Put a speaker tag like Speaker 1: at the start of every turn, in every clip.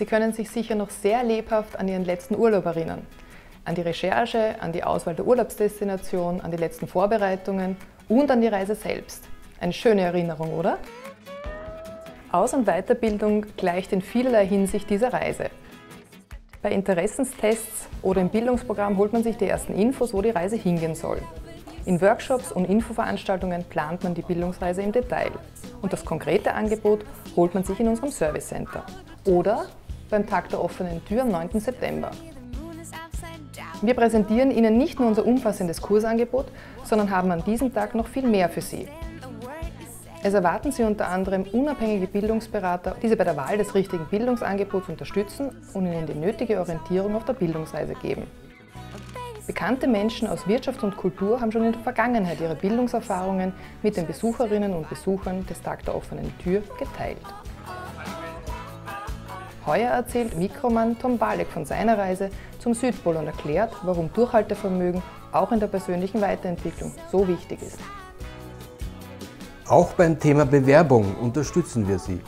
Speaker 1: Sie können sich sicher noch sehr lebhaft an Ihren letzten Urlaub erinnern. An die Recherche, an die Auswahl der Urlaubsdestination, an die letzten Vorbereitungen und an die Reise selbst. Eine schöne Erinnerung, oder? Aus- und Weiterbildung gleicht in vielerlei Hinsicht dieser Reise. Bei Interessenstests oder im Bildungsprogramm holt man sich die ersten Infos, wo die Reise hingehen soll. In Workshops und Infoveranstaltungen plant man die Bildungsreise im Detail. Und das konkrete Angebot holt man sich in unserem Service Center. Oder beim Tag der offenen Tür am 9. September. Wir präsentieren Ihnen nicht nur unser umfassendes Kursangebot, sondern haben an diesem Tag noch viel mehr für Sie. Es erwarten Sie unter anderem unabhängige Bildungsberater, die Sie bei der Wahl des richtigen Bildungsangebots unterstützen und Ihnen die nötige Orientierung auf der Bildungsreise geben. Bekannte Menschen aus Wirtschaft und Kultur haben schon in der Vergangenheit ihre Bildungserfahrungen mit den Besucherinnen und Besuchern des Tag der offenen Tür geteilt. Heuer erzählt Mikroman Tom Balek von seiner Reise zum Südpol und erklärt, warum Durchhaltevermögen auch in der persönlichen Weiterentwicklung so wichtig ist.
Speaker 2: Auch beim Thema Bewerbung unterstützen wir Sie.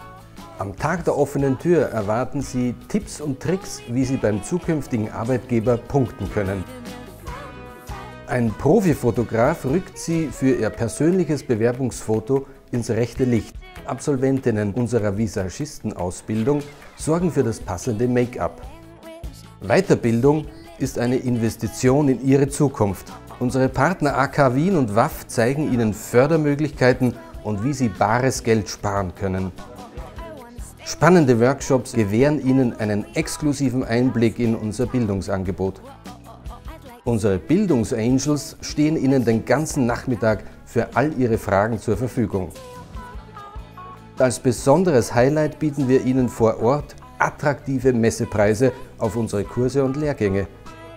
Speaker 2: Am Tag der offenen Tür erwarten Sie Tipps und Tricks, wie Sie beim zukünftigen Arbeitgeber punkten können. Ein Profifotograf rückt Sie für Ihr persönliches Bewerbungsfoto ins rechte Licht. Absolventinnen unserer Visagistenausbildung sorgen für das passende Make-up. Weiterbildung ist eine Investition in Ihre Zukunft. Unsere Partner AK Wien und WAF zeigen Ihnen Fördermöglichkeiten und wie Sie bares Geld sparen können. Spannende Workshops gewähren Ihnen einen exklusiven Einblick in unser Bildungsangebot. Unsere Bildungsangels stehen Ihnen den ganzen Nachmittag für all Ihre Fragen zur Verfügung. Als besonderes Highlight bieten wir Ihnen vor Ort attraktive Messepreise auf unsere Kurse und Lehrgänge.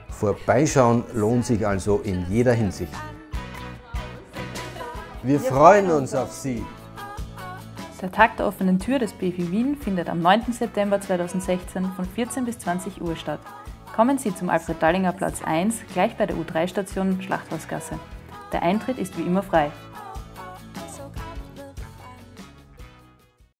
Speaker 2: Vorbeischauen lohnt sich also in jeder Hinsicht. Wir freuen uns auf Sie!
Speaker 3: Der Tag der offenen Tür des BFI Wien findet am 9. September 2016 von 14 bis 20 Uhr statt. Kommen Sie zum Alfred-Dallinger Platz 1, gleich bei der U3-Station Schlachthausgasse. Der Eintritt ist wie immer frei.